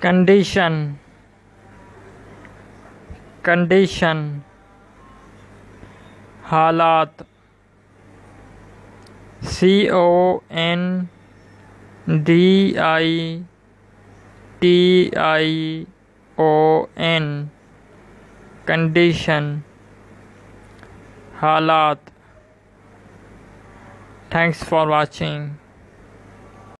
condition. Condition. Halat. C O N D I T I O N. Condition. Halat. thanks for watching.